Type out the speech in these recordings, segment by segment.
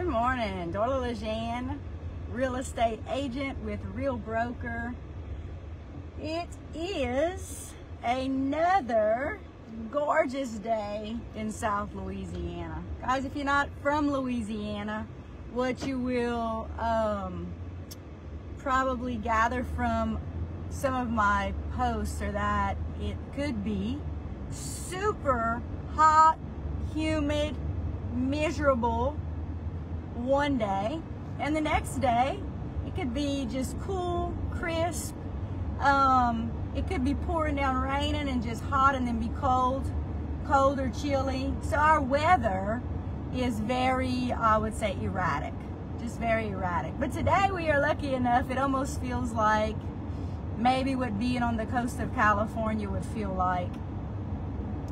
Good morning, Darla LeJeune, real estate agent with Real Broker. It is another gorgeous day in South Louisiana. Guys, if you're not from Louisiana, what you will um, probably gather from some of my posts are that it could be super hot, humid, miserable one day, and the next day it could be just cool, crisp. Um, it could be pouring down raining and just hot and then be cold, cold or chilly. So our weather is very, I would say, erratic, just very erratic. But today we are lucky enough, it almost feels like maybe what being on the coast of California would feel like.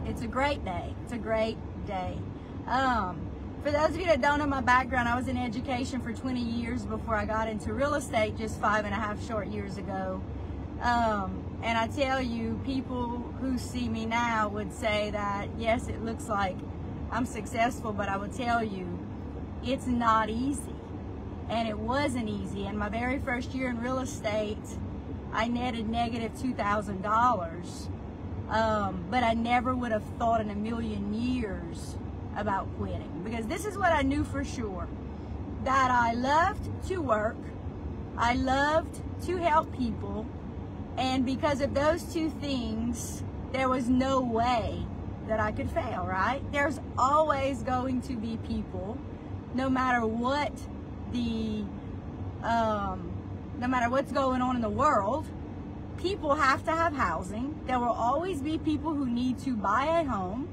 It's a great day. It's a great day. Um, for those of you that don't know my background, I was in education for 20 years before I got into real estate just five and a half short years ago. Um, and I tell you, people who see me now would say that, yes, it looks like I'm successful, but I will tell you, it's not easy. And it wasn't easy. And my very first year in real estate, I netted negative $2,000. Um, but I never would have thought in a million years about quitting. Because this is what I knew for sure. That I loved to work, I loved to help people, and because of those two things, there was no way that I could fail, right? There's always going to be people, no matter what the, um, no matter what's going on in the world, people have to have housing. There will always be people who need to buy a home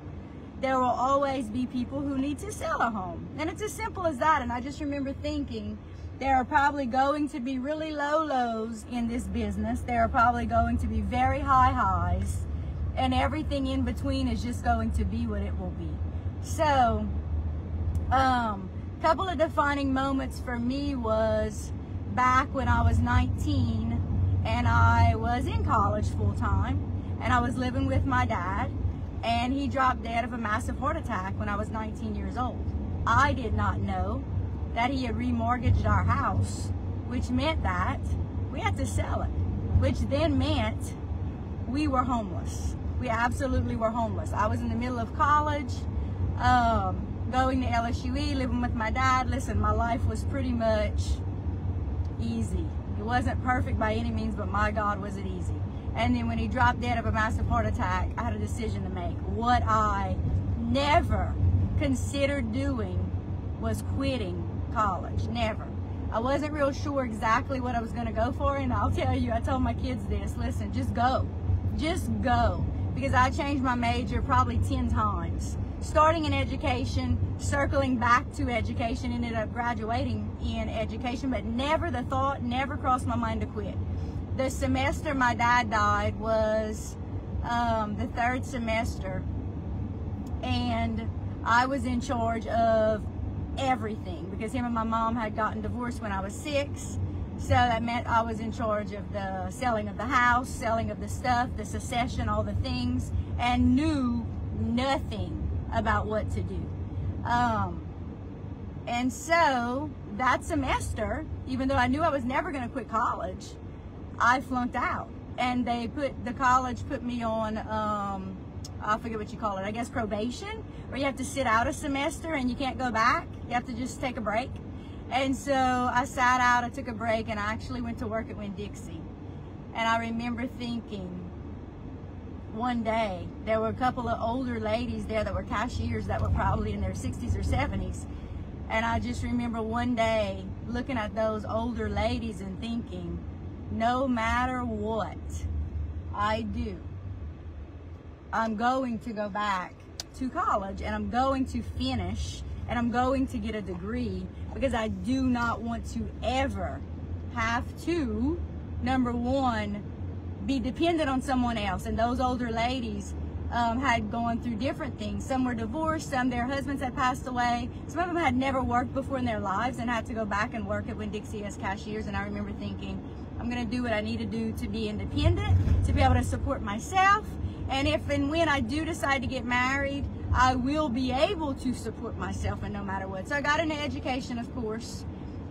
there will always be people who need to sell a home. And it's as simple as that. And I just remember thinking, there are probably going to be really low lows in this business. There are probably going to be very high highs. And everything in between is just going to be what it will be. So, um, couple of defining moments for me was back when I was 19 and I was in college full time and I was living with my dad and he dropped dead of a massive heart attack when I was 19 years old. I did not know that he had remortgaged our house, which meant that we had to sell it, which then meant we were homeless. We absolutely were homeless. I was in the middle of college, um, going to LSUE, living with my dad. Listen, my life was pretty much easy. It wasn't perfect by any means, but my God, was it easy. And then when he dropped dead of a massive heart attack, I had a decision to make. What I never considered doing was quitting college. Never. I wasn't real sure exactly what I was going to go for. And I'll tell you, I told my kids this, listen, just go. Just go. Because I changed my major probably 10 times. Starting in education, circling back to education, ended up graduating in education, but never the thought, never crossed my mind to quit the semester my dad died was um, the third semester and I was in charge of everything because him and my mom had gotten divorced when I was six so that meant I was in charge of the selling of the house, selling of the stuff, the secession, all the things, and knew nothing about what to do. Um, and so that semester, even though I knew I was never going to quit college, I flunked out. And they put, the college put me on, um, I forget what you call it, I guess probation, where you have to sit out a semester and you can't go back. You have to just take a break. And so I sat out, I took a break, and I actually went to work at Winn-Dixie. And I remember thinking, one day, there were a couple of older ladies there that were cashiers that were probably in their 60s or 70s. And I just remember one day looking at those older ladies and thinking, no matter what I do, I'm going to go back to college and I'm going to finish and I'm going to get a degree because I do not want to ever have to, number one, be dependent on someone else. And those older ladies um, had gone through different things. Some were divorced, some their husbands had passed away. Some of them had never worked before in their lives and had to go back and work at Winn-Dixie as cashiers. And I remember thinking, I'm going to do what I need to do to be independent, to be able to support myself. And if and when I do decide to get married, I will be able to support myself and no matter what. So I got into education, of course.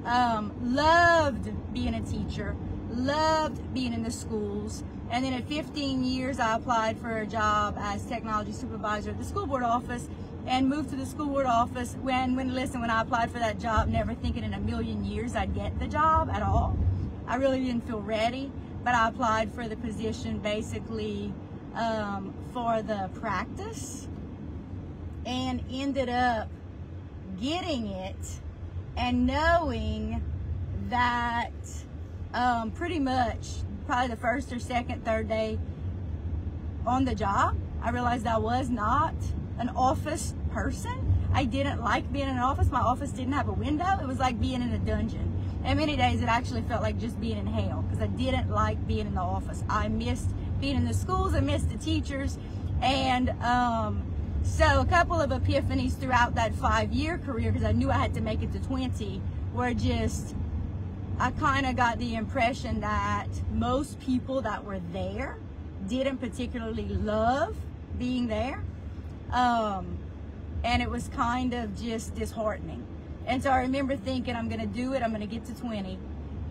Um, loved being a teacher, loved being in the schools. And then at 15 years, I applied for a job as technology supervisor at the school board office and moved to the school board office when, when listen, when I applied for that job, never thinking in a million years I'd get the job at all. I really didn't feel ready, but I applied for the position basically um, for the practice and ended up getting it and knowing that um, pretty much probably the first or second, third day on the job, I realized I was not an office person. I didn't like being in an office. My office didn't have a window. It was like being in a dungeon. And many days it actually felt like just being in hell because I didn't like being in the office. I missed being in the schools. I missed the teachers. And um, so a couple of epiphanies throughout that five year career because I knew I had to make it to 20 were just, I kind of got the impression that most people that were there didn't particularly love being there. Um, and it was kind of just disheartening. And so I remember thinking, I'm going to do it. I'm going to get to 20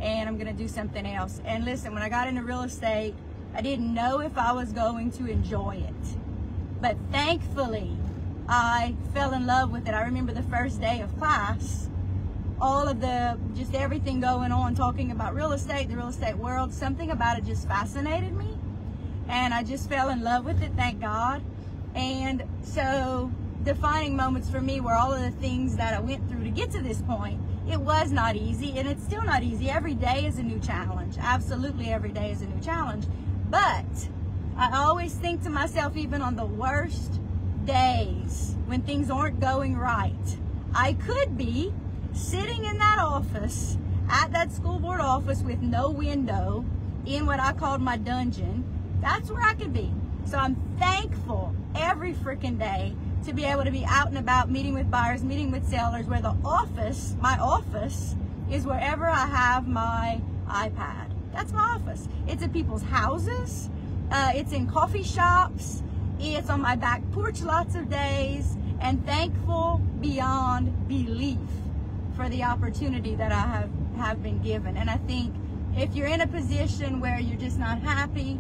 and I'm going to do something else. And listen, when I got into real estate, I didn't know if I was going to enjoy it. But thankfully, I fell in love with it. I remember the first day of class, all of the, just everything going on, talking about real estate, the real estate world, something about it just fascinated me. And I just fell in love with it, thank God. And so defining moments for me were all of the things that I went to get to this point. It was not easy and it's still not easy. Every day is a new challenge. Absolutely every day is a new challenge. But I always think to myself, even on the worst days when things aren't going right, I could be sitting in that office at that school board office with no window in what I called my dungeon. That's where I could be. So I'm thankful every freaking day to be able to be out and about meeting with buyers, meeting with sellers, where the office, my office, is wherever I have my iPad. That's my office. It's at people's houses. Uh, it's in coffee shops. It's on my back porch lots of days and thankful beyond belief for the opportunity that I have, have been given. And I think if you're in a position where you're just not happy,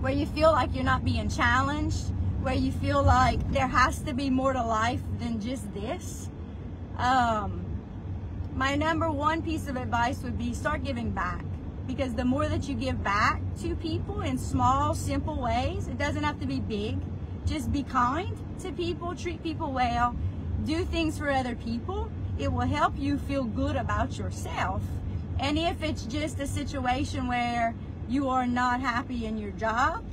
where you feel like you're not being challenged, where you feel like there has to be more to life than just this, um, my number one piece of advice would be start giving back because the more that you give back to people in small, simple ways, it doesn't have to be big. Just be kind to people, treat people well, do things for other people. It will help you feel good about yourself. And if it's just a situation where you are not happy in your job,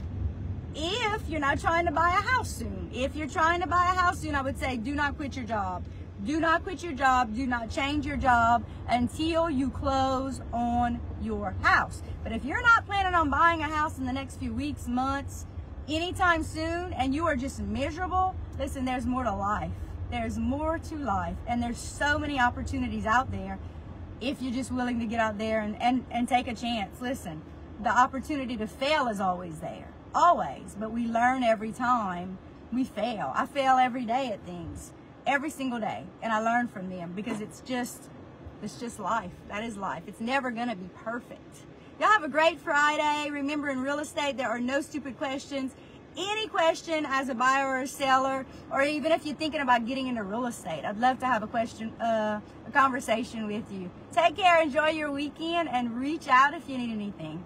if you're not trying to buy a house soon, if you're trying to buy a house soon, I would say do not quit your job. Do not quit your job. Do not change your job until you close on your house. But if you're not planning on buying a house in the next few weeks, months, anytime soon, and you are just miserable, listen, there's more to life. There's more to life. And there's so many opportunities out there if you're just willing to get out there and, and, and take a chance. Listen, the opportunity to fail is always there. Always. But we learn every time we fail. I fail every day at things every single day and I learn from them because it's just it's just life. That is life. It's never going to be perfect. Y'all have a great Friday. Remember in real estate there are no stupid questions. Any question as a buyer or a seller or even if you're thinking about getting into real estate, I'd love to have a question uh, a conversation with you. Take care, enjoy your weekend and reach out if you need anything.